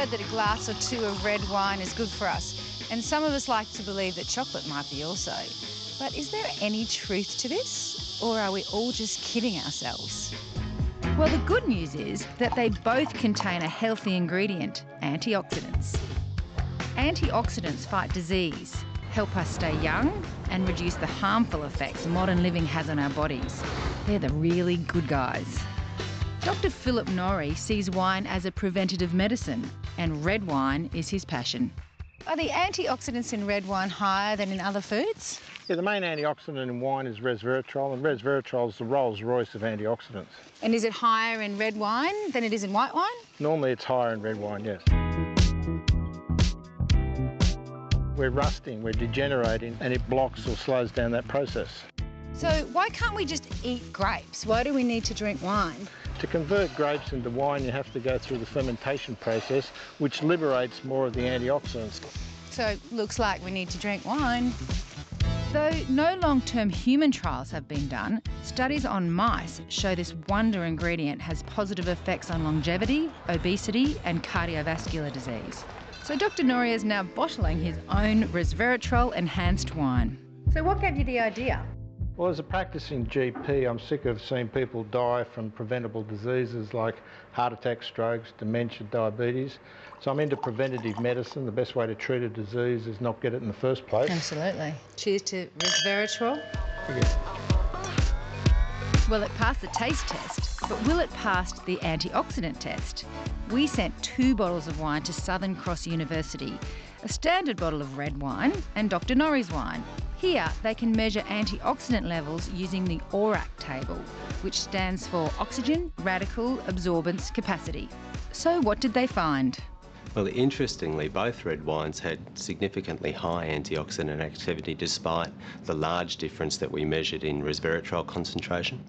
heard that a glass or two of red wine is good for us, and some of us like to believe that chocolate might be also. But is there any truth to this, or are we all just kidding ourselves? Well, the good news is that they both contain a healthy ingredient antioxidants. Antioxidants fight disease, help us stay young, and reduce the harmful effects modern living has on our bodies. They're the really good guys. Dr. Philip Norrie sees wine as a preventative medicine, and red wine is his passion. Are the antioxidants in red wine higher than in other foods? Yeah, the main antioxidant in wine is resveratrol, and resveratrol is the Rolls Royce of antioxidants. And is it higher in red wine than it is in white wine? Normally it's higher in red wine, yes. We're rusting, we're degenerating, and it blocks or slows down that process. So why can't we just eat grapes? Why do we need to drink wine? To convert grapes into wine, you have to go through the fermentation process, which liberates more of the antioxidants. So it looks like we need to drink wine. Though no long-term human trials have been done, studies on mice show this wonder ingredient has positive effects on longevity, obesity and cardiovascular disease. So Dr Norrie is now bottling his own resveratrol enhanced wine. So what gave you the idea? Well, as a practicing GP, I'm sick of seeing people die from preventable diseases like heart attacks, strokes, dementia, diabetes. So I'm into preventative medicine. The best way to treat a disease is not get it in the first place. Absolutely. Cheers to resveratrol. Yeah. Well, it passed the taste test, but will it pass the antioxidant test? We sent two bottles of wine to Southern Cross University, a standard bottle of red wine and Dr Norrie's wine. Here, they can measure antioxidant levels using the ORAC table, which stands for Oxygen Radical Absorbance Capacity. So, what did they find? Well, interestingly, both red wines had significantly high antioxidant activity despite the large difference that we measured in resveratrol concentration.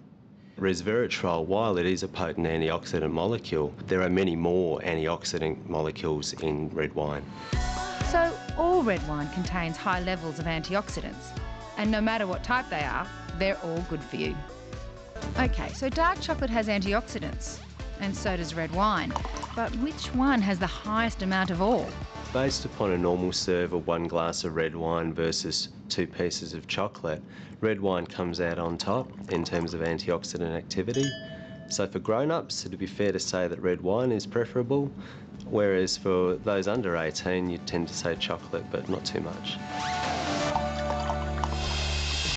Resveratrol, while it is a potent antioxidant molecule, there are many more antioxidant molecules in red wine. So, all red wine contains high levels of antioxidants, and no matter what type they are, they're all good for you. Okay, so dark chocolate has antioxidants, and so does red wine. But which one has the highest amount of all? Based upon a normal serve of one glass of red wine versus two pieces of chocolate, red wine comes out on top in terms of antioxidant activity. So for grown-ups, it'd be fair to say that red wine is preferable, whereas for those under 18, you tend to say chocolate, but not too much.